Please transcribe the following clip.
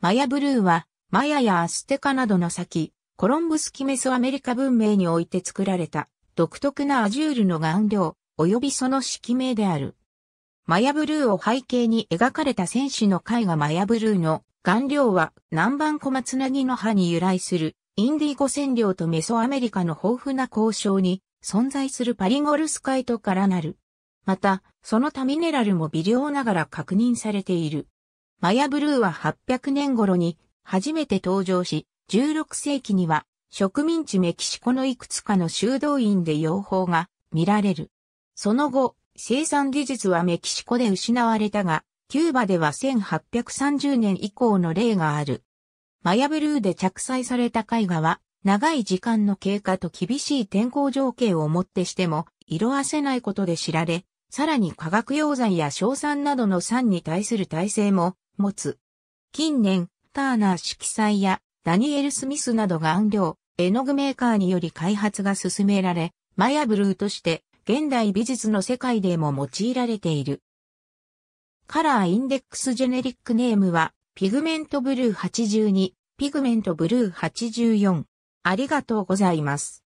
マヤブルーは、マヤやアステカなどの先、コロンブスキメソアメリカ文明において作られた独特なアジュールの顔料、及びその色名である。マヤブルーを背景に描かれた戦士の絵画マヤブルーの顔料は南蛮小松なぎの葉に由来するインディゴ染料とメソアメリカの豊富な交渉に存在するパリゴルスカイトからなる。また、その他ミネラルも微量ながら確認されている。マヤブルーは800年頃に初めて登場し、16世紀には植民地メキシコのいくつかの修道院で養蜂が見られる。その後、生産技術はメキシコで失われたが、キューバでは1830年以降の例がある。マヤブルーで着彩された絵画は、長い時間の経過と厳しい天候条件をもってしても、色あせないことで知られ、さらに化学溶剤や硝酸などの酸に対する耐性も持つ。近年、ターナー色彩やダニエル・スミスなどが暗料、絵の具メーカーにより開発が進められ、マヤブルーとして現代美術の世界でも用いられている。カラーインデックスジェネリックネームはピグメントブルー82、ピグメントブルー84。ありがとうございます。